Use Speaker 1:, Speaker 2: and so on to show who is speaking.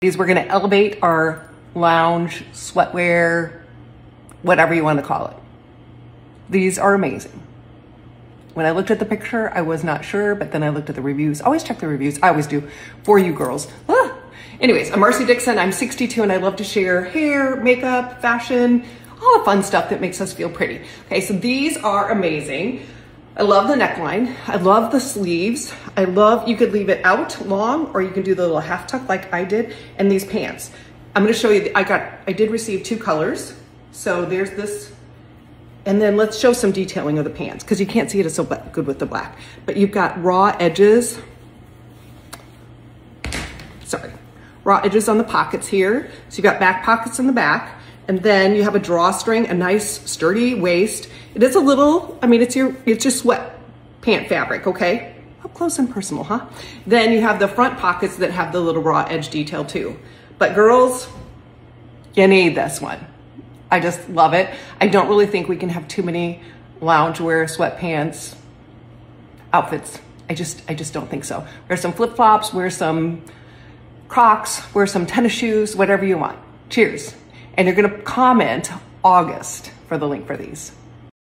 Speaker 1: These we're gonna elevate our lounge, sweatwear, whatever you wanna call it. These are amazing. When I looked at the picture, I was not sure, but then I looked at the reviews. Always check the reviews. I always do for you girls. Ah. Anyways, I'm Marcy Dixon. I'm 62 and I love to share hair, makeup, fashion, all the fun stuff that makes us feel pretty. Okay, so these are amazing. I love the neckline. I love the sleeves. I love, you could leave it out long or you can do the little half tuck like I did and these pants. I'm gonna show you, I got, I did receive two colors. So there's this, and then let's show some detailing of the pants because you can't see it as so good with the black. But you've got raw edges. Sorry, raw edges on the pockets here. So you've got back pockets in the back. And then you have a drawstring, a nice sturdy waist. It is a little, I mean, it's your, it's your sweat pant fabric, okay? Up close and personal, huh? Then you have the front pockets that have the little raw edge detail too. But girls, you need this one. I just love it. I don't really think we can have too many loungewear, sweatpants, outfits. I just, I just don't think so. Wear some flip flops, wear some Crocs, wear some tennis shoes, whatever you want. Cheers and you're gonna comment August for the link for these.